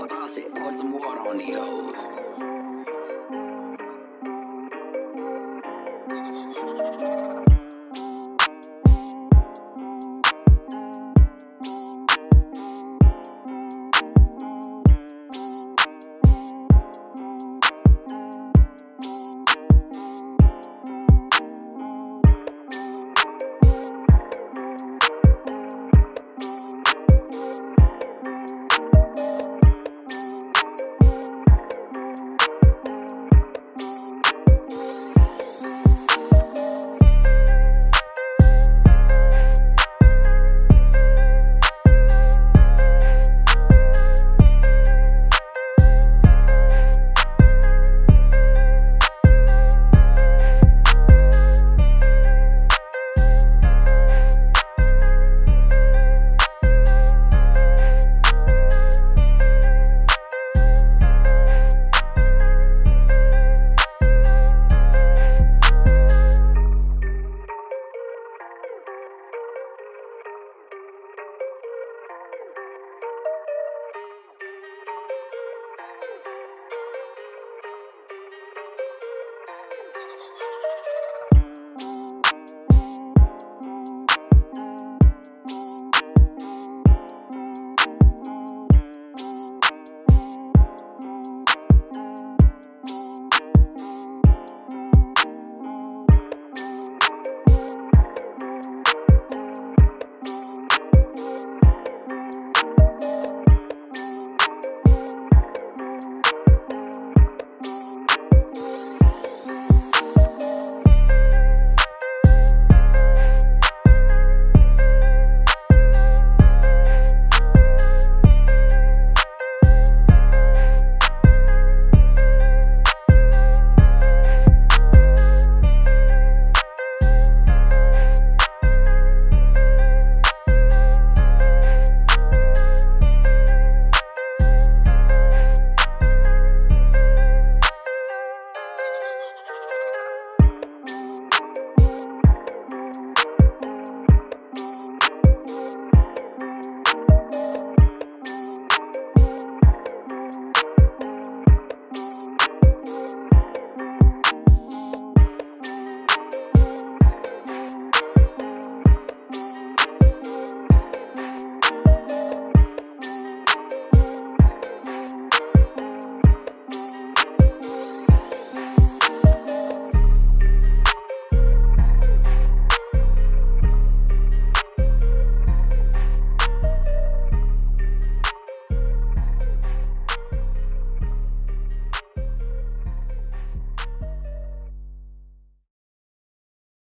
up a faucet, pour some water on the hose. うん。